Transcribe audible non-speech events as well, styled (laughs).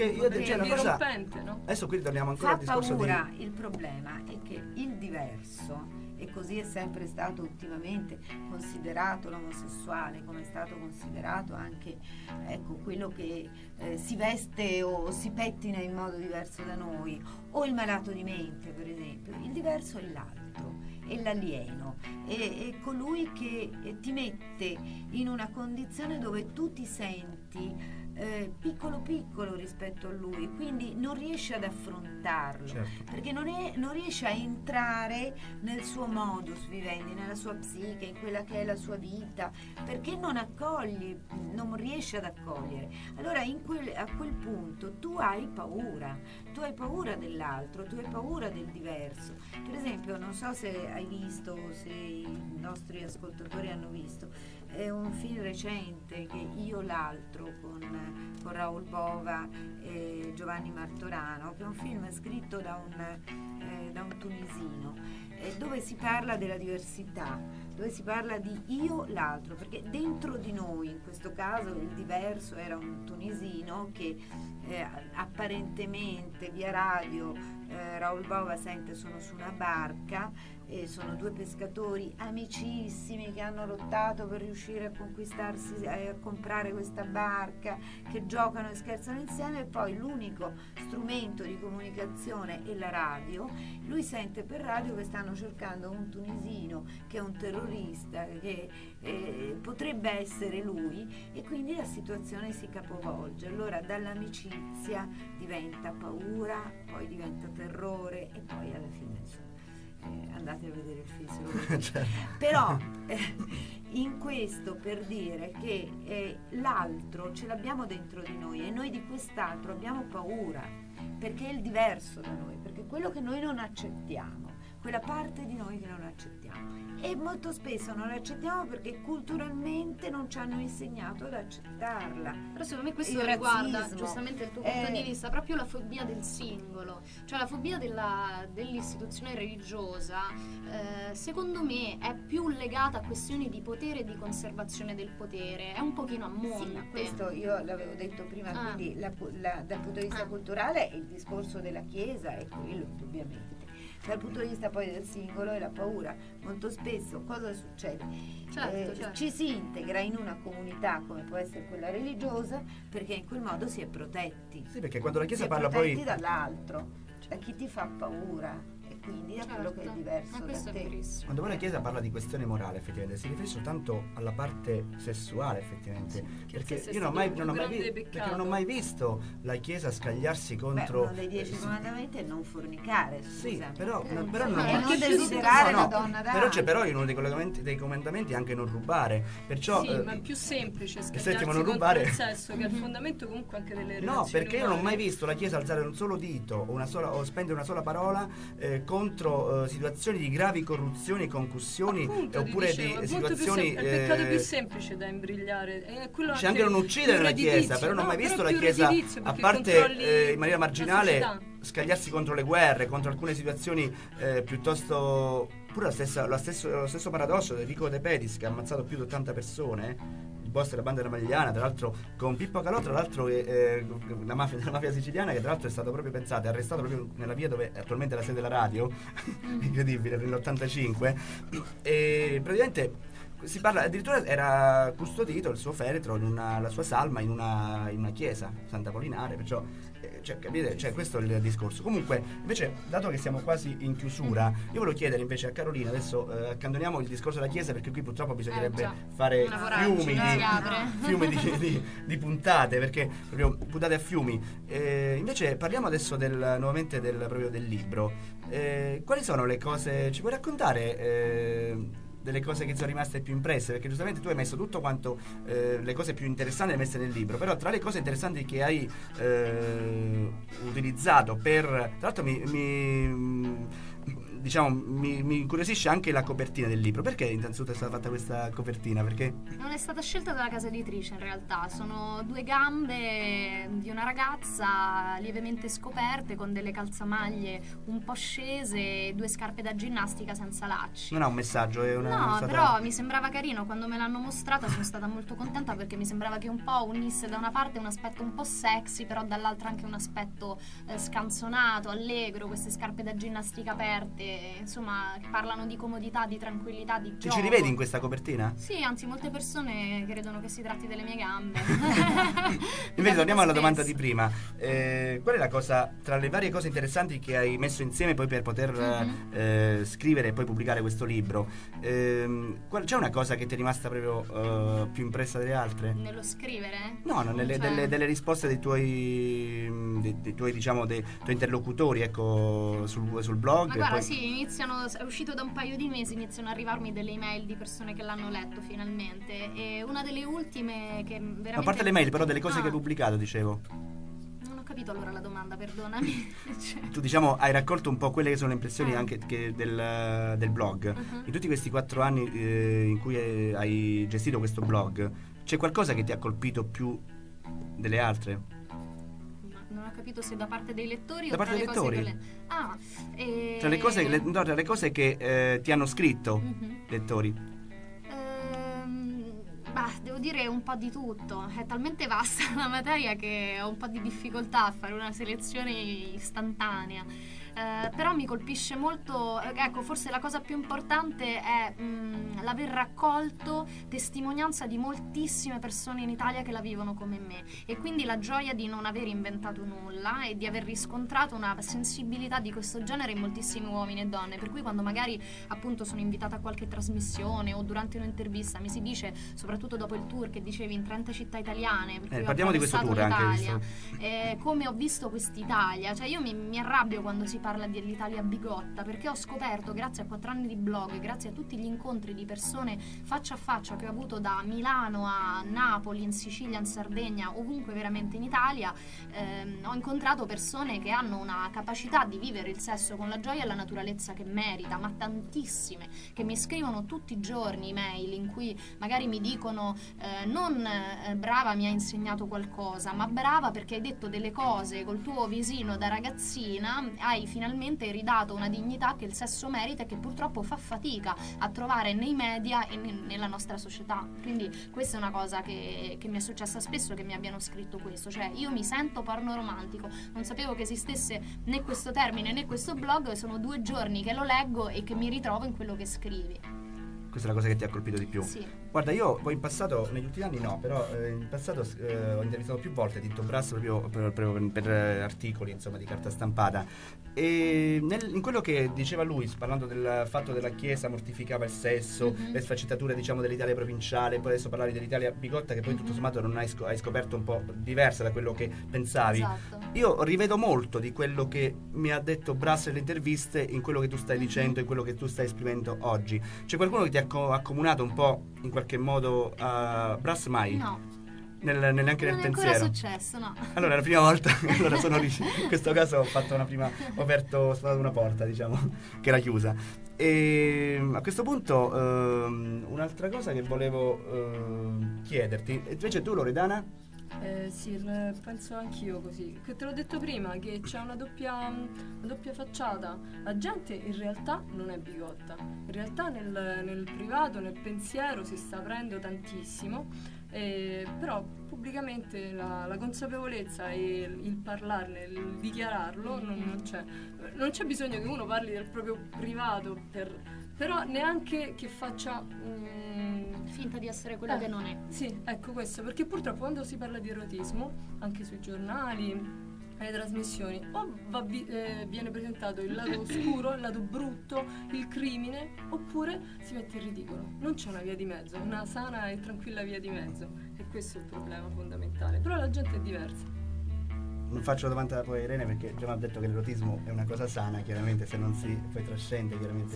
perché io Perché cioè, è una cosa no? adesso qui torniamo ancora Fa al discorso paura, di il problema è che il diverso, e così è sempre stato ultimamente considerato l'omosessuale, come è stato considerato anche ecco, quello che eh, si veste o si pettina in modo diverso da noi, o il malato di mente per esempio, il diverso è l'altro, è l'alieno, è, è colui che eh, ti mette in una condizione dove tu ti senti eh, piccolo piccolo rispetto a lui, quindi non riesci ad affrontarlo, Certo. perché non, è- non riesci a entrare nel suo modus vivendi, nella sua psiche, in quella che è la sua vita, perché non accogli, non riesci ad accogliere. Allora in quel- a quel punto tu hai paura, tu hai paura dell'altro, tu hai paura del diverso. Per esempio, non so se hai visto, se i nostri ascoltatori hanno visto, è un film recente che Io l'altro con, con Raul Bova e Giovanni Martorano, che è un film scritto da un, eh, da un tunisino, eh, dove si parla della diversità, dove si parla di io l'altro, perché dentro di noi, in questo caso il diverso era un tunisino che eh, apparentemente via radio eh, Raul Bova sente sono su una barca e sono due pescatori amicissimi che hanno lottato per riuscire a conquistarsi, eh, a comprare questa barca, che giocano e scherzano insieme e poi l'unico strumento di comunicazione è la radio. Lui sente per radio che stanno cercando un tunisino che è un terrorista, che eh, potrebbe essere lui e quindi la situazione si capovolge. Allora dall'amicizia diventa paura, poi diventa terrore e poi alla fine insomma, eh, andate a vedere il vedete. (laughs) Certo. Però eh, in questo per dire che eh, l'altro ce l'abbiamo dentro di noi e noi di quest'altro abbiamo paura perché è il diverso da noi, perché quello che noi non accettiamo, quella parte di noi che non accettiamo. E molto spesso non la accettiamo perché culturalmente non ci hanno insegnato ad accettarla. Però secondo me questo Il riguarda razzismo. giustamente il tuo Eh. punto di vista, proprio la fobia del singolo, cioè la fobia della- dell'istituzione religiosa, eh, secondo me è più legata a questioni di potere e di conservazione del potere, è un pochino a Sì, monte. questo io l'avevo detto prima, Ah. quindi la- la- dal punto di vista Ah. culturale il discorso della Chiesa è quello indubbiamente. Dal punto di vista poi del singolo è la paura. Molto spesso cosa succede? Certo, Eh, certo. Ci si integra in una comunità come può essere quella religiosa perché in quel modo si è protetti. Sì, perché quando la Si Chiesa è parla protetti poi dall'altro, da chi ti fa paura quindi da quello che è Certo. diverso Ma da questo è te. verissimo. Quando poi la Chiesa parla di questione morale, effettivamente, si riferisce soltanto alla parte sessuale, effettivamente. Che perché è io non ho, mai, non ho vi- perché non ho mai visto la Chiesa scagliarsi Beh, contro. uno dei dieci sì. comandamenti è non fornicare, Sì, però, Eh, no, però sì. non, non che desiderare no, la no, donna Però c'è però in uno dei comandamenti, dei comandamenti anche non rubare. Perciò, sì, eh, ma è più semplice scagliarsi settimo non contro rubare. il sesso che è il fondamento comunque anche delle No, relazioni perché io non ho mai umane. visto la Chiesa alzare un solo dito o, una sola- o spendere una sola parola eh, contro eh, situazioni di gravi corruzioni, concussioni Appunto, oppure dicevo, di più situazioni. sem- è il peccato eh, più semplice da imbrigliare. Quello C'è anche non uccidere nella Chiesa, però non ho mai visto la Chiesa, a parte eh, in maniera la marginale, scagliarsi contro le guerre, contro alcune situazioni eh, piuttosto... Pure la stessa- la stesso, lo stesso paradosso di Rico De Pedis che ha ammazzato più di 80 persone, boss della banda della Magliana, tra l'altro con Pippo Calò, tra l'altro eh, la mafia, della mafia siciliana che tra l'altro è stato proprio pensato, è arrestato proprio nella via dove è attualmente la sede della radio, (laughs) incredibile, nell'85, e praticamente si parla, addirittura era custodito il suo feretro, una- la sua salma in una, in una chiesa, Santa Polinare, perciò, eh, cioè, capite, cioè, questo è il discorso. Comunque, invece, dato che siamo quasi in chiusura, io volevo chiedere invece a Carolina, adesso eh, accantoniamo il discorso della chiesa perché qui purtroppo bisognerebbe Eh, fare fiumi, di, apre. (laughs) fiumi di, di- di puntate, perché proprio puntate a fiumi. Eh, invece parliamo adesso del, nuovamente del, proprio del libro. Eh, quali sono le cose, ci puoi raccontare? Delle cose che sono rimaste più impresse perché giustamente tu hai messo tutto quanto eh, le cose più interessanti le hai messe nel libro però tra le cose interessanti che hai eh, utilizzato per tra l'altro mi, mi- diciamo, mi, mi incuriosisce anche la copertina del libro. Perché innanzitutto è stata fatta questa copertina? Perché Non è stata scelta dalla casa editrice in realtà, sono due gambe di una ragazza lievemente scoperte con delle calzamaglie un po' scese e due scarpe da ginnastica senza lacci. non ha un messaggio, è una. No, stata- però mi sembrava carino quando me l'hanno mostrata, sono stata molto contenta perché mi sembrava che un po' unisse da una parte un aspetto un po' sexy, però dall'altra anche un aspetto eh, scanzonato, allegro, queste scarpe da ginnastica aperte, insomma, parlano di comodità, di tranquillità, di Ti gioco. ci rivedi in questa copertina? Sì, anzi molte persone credono che si tratti delle mie gambe. (laughs) Invece torniamo alla domanda di prima. Eh, qual è la cosa, tra le varie cose interessanti che hai messo insieme poi per poter Mhm. eh, scrivere e poi pubblicare questo libro? qual- c'è una cosa che ti è rimasta proprio eh, più impressa delle altre? Nello scrivere? No, no, nelle, Cioè- delle, delle risposte dei tuoi, mm, dei, dei tuoi, diciamo, dei tuoi interlocutori, ecco, sul, sul blog. Ma guarda, poi- sì, iniziano, è uscito da un paio di mesi, iniziano ad arrivarmi delle email di persone che l'hanno letto finalmente. E una delle ultime che veramente. A parte le mail, però delle cose Ah, che hai pubblicato, dicevo. Non ho capito allora la domanda, perdonami. (laughs) Cioè, Tu diciamo hai raccolto un po' quelle che sono le impressioni Ah. anche che del, del blog. Mhm. In tutti questi quattro anni eh, in cui hai gestito questo blog, c'è qualcosa che ti ha colpito più delle altre? Ho capito se da parte dei lettori Da o parte tra dei le cose lettori. che le- Ah, e... Tra le cose, le- no, tra le cose che eh, ti hanno scritto, Mhm. lettori. Ehm, bah, devo dire un po' di tutto. È talmente vasta (laughs) la materia che ho un po' di difficoltà a fare una selezione istantanea. Eh, però mi colpisce molto, eh, ecco, forse la cosa più importante è mm, l'aver raccolto testimonianza di moltissime persone in Italia che la vivono come me. E quindi la gioia di non aver inventato nulla e di aver riscontrato una sensibilità di questo genere in moltissimi uomini e donne, per cui quando magari appunto sono invitata a qualche trasmissione o durante un'intervista mi si dice, soprattutto dopo il tour che dicevi in 30 città italiane, Eh, parliamo di questo tour anche, visto. eh, come ho visto quest'Italia, cioè io mi, mi arrabbio quando si parla dell'Italia bigotta perché ho scoperto grazie a quattro anni di blog, grazie a tutti gli incontri di persone faccia a faccia che ho avuto da Milano a Napoli, in Sicilia, in Sardegna, ovunque veramente in Italia, ehm, ho incontrato persone che hanno una capacità di vivere il sesso con la gioia e la naturalezza che merita, ma tantissime, che mi scrivono tutti i giorni email in cui magari mi dicono eh, non eh, brava mi ha insegnato qualcosa, ma brava perché hai detto delle cose col tuo visino da ragazzina, hai finalmente ridato una dignità che il sesso merita e che purtroppo fa fatica a trovare nei media e ne- nella nostra società. Quindi questa è una cosa che, che mi è successa spesso che mi abbiano scritto questo, cioè io mi sento porno romantico, non sapevo che esistesse né questo termine né questo blog, sono due giorni che lo leggo e che mi ritrovo in quello che scrivi. Questa è la cosa che ti ha colpito di più. Sì. Guarda, io poi in passato, negli ultimi anni no, però eh, in passato eh, ho intervistato più volte Tinto Brass proprio per, per- per, eh, articoli insomma, di carta stampata. E nel- in quello che diceva lui, parlando del fatto che la Chiesa mortificava il sesso, Mhm. le sfaccettature diciamo, dell'Italia provinciale, poi adesso parlavi dell'Italia bigotta che poi tutto sommato non hai, sco- hai scoperto un po' diversa da quello che pensavi. Esatto. Io rivedo molto di quello che mi ha detto Brass nelle interviste in quello che tu stai dicendo, in quello che tu stai esprimendo oggi. C'è qualcuno che ti ha co- accomunato un po' in qualche modo a Brass mai? No, Nel, nel- neanche non nel è ancora pensiero. successo, no. Allora, la prima volta, (laughs) allora sono lì. In questo caso ho fatto una prima. Ho aperto, ho sfondato una porta, diciamo, che era chiusa. E a questo punto, ehm, un'altra cosa che volevo ehm, chiederti. Invece tu, Loredana? Eh, sì, penso anch'io così. Che te l'ho detto prima, che c'è una doppia, una doppia facciata. La gente in realtà non è bigotta. In realtà nel, nel privato, nel pensiero si sta aprendo tantissimo. eh, però pubblicamente la, la consapevolezza e il, il parlarne, il dichiararlo non, non c'è. Non c'è bisogno che uno parli del proprio privato, per- però neanche che faccia... mm, Finta di essere quello eh, che non è. Sì, ecco questo, perché purtroppo quando si parla di erotismo, anche sui giornali, alle trasmissioni, o va vi- eh, viene presentato il lato (coughs) oscuro, il lato brutto, il crimine, oppure si mette in ridicolo. Non c'è una via di mezzo, una sana e tranquilla via di mezzo. E questo è il problema fondamentale. Però la gente è diversa. Non faccio la domanda poi a Irene perché già mi ha detto che l'erotismo è una cosa sana, chiaramente se non si poi trascende chiaramente